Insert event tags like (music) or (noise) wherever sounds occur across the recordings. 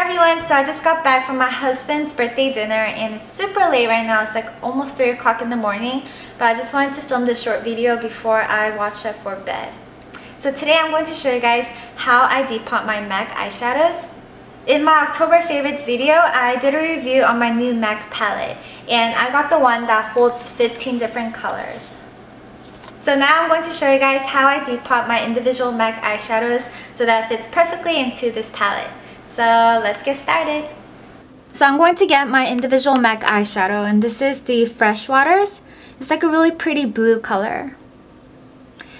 everyone, so I just got back from my husband's birthday dinner and it's super late right now. It's like almost 3 o'clock in the morning, but I just wanted to film this short video before I watch up for bed. So today I'm going to show you guys how I depot my MAC eyeshadows. In my October favorites video, I did a review on my new MAC palette and I got the one that holds 15 different colors. So now I'm going to show you guys how I depot my individual MAC eyeshadows so that it fits perfectly into this palette. So let's get started. So I'm going to get my individual MAC eyeshadow and this is the Fresh Waters. It's like a really pretty blue color.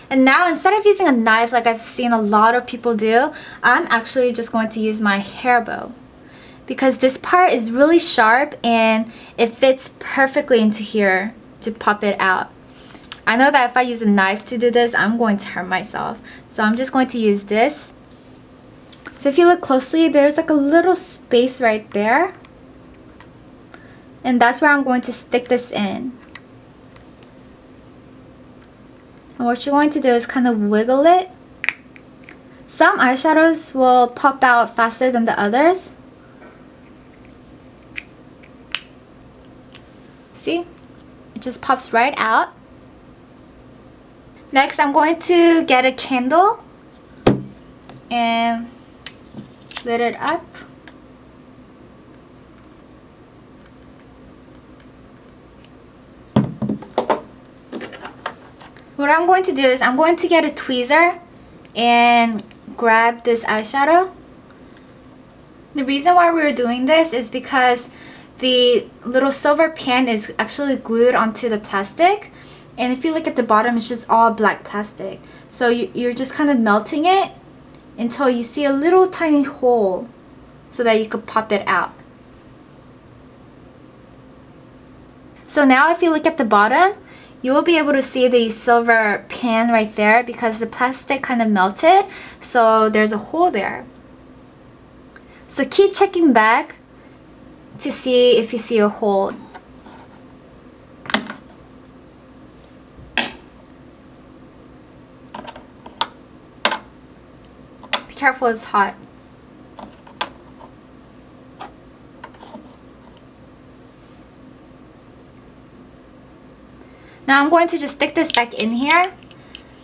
And now instead of using a knife like I've seen a lot of people do, I'm actually just going to use my hair bow. Because this part is really sharp and it fits perfectly into here to pop it out. I know that if I use a knife to do this, I'm going to hurt myself. So I'm just going to use this. So if you look closely, there's like a little space right there. And that's where I'm going to stick this in. And what you're going to do is kind of wiggle it. Some eyeshadows will pop out faster than the others. See? It just pops right out. Next, I'm going to get a candle and lit it up. What I'm going to do is I'm going to get a tweezer and grab this eyeshadow. The reason why we're doing this is because the little silver pan is actually glued onto the plastic and if you look at the bottom it's just all black plastic so you're just kind of melting it until you see a little tiny hole so that you could pop it out. So now if you look at the bottom you will be able to see the silver pan right there because the plastic kind of melted so there's a hole there. So keep checking back to see if you see a hole careful, it's hot. Now I'm going to just stick this back in here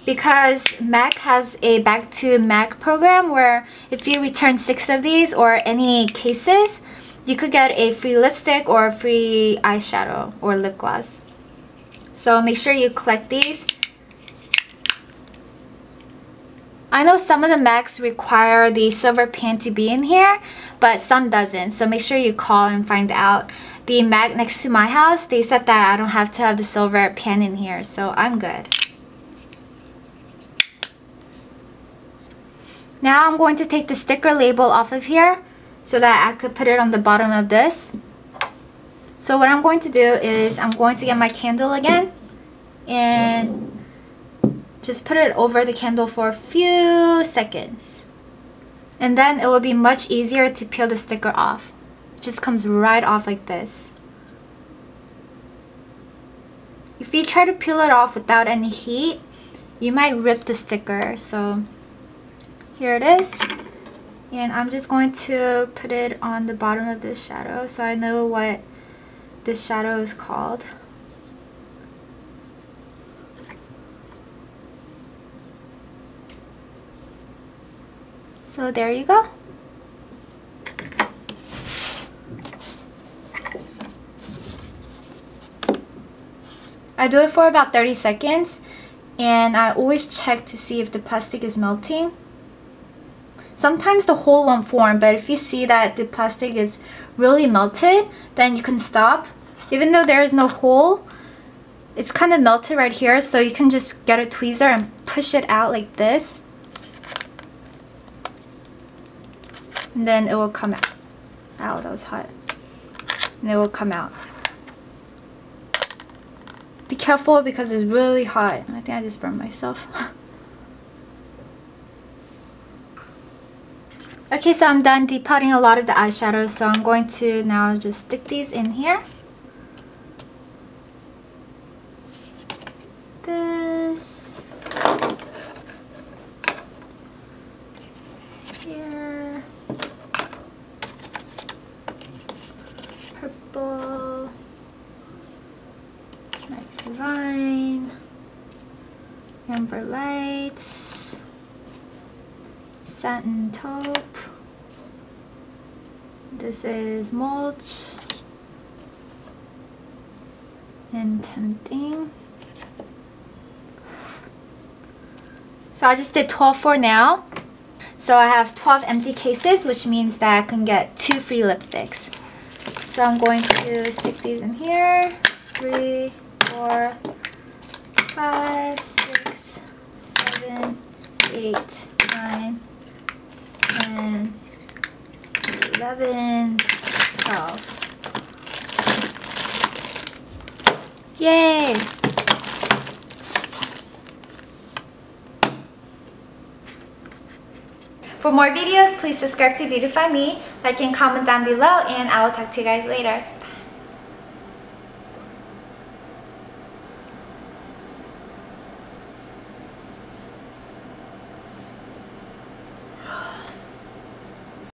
because MAC has a back to MAC program where if you return six of these or any cases, you could get a free lipstick or a free eyeshadow or lip gloss. So make sure you collect these I know some of the MACs require the silver pan to be in here, but some doesn't. So make sure you call and find out. The MAC next to my house, they said that I don't have to have the silver pan in here, so I'm good. Now I'm going to take the sticker label off of here so that I could put it on the bottom of this. So what I'm going to do is I'm going to get my candle again and just put it over the candle for a few seconds. And then it will be much easier to peel the sticker off. It just comes right off like this. If you try to peel it off without any heat, you might rip the sticker. So here it is. And I'm just going to put it on the bottom of this shadow so I know what this shadow is called. So there you go. I do it for about 30 seconds and I always check to see if the plastic is melting. Sometimes the hole won't form but if you see that the plastic is really melted then you can stop. Even though there is no hole, it's kind of melted right here so you can just get a tweezer and push it out like this. And then it will come out. Ow, that was hot. And it will come out. Be careful because it's really hot. I think I just burned myself. (laughs) okay, so I'm done depotting a lot of the eyeshadows, so I'm going to now just stick these in here. Divine, Amber Lights, Satin Taupe. This is Mulch and Tempting. So I just did 12 for now. So I have 12 empty cases, which means that I can get two free lipsticks. So I'm going to stick these in here. Three, four, five, six, seven, eight, nine, ten, eleven, twelve. Yay! For more videos, please subscribe to Beautify Me, like and comment down below, and I will talk to you guys later.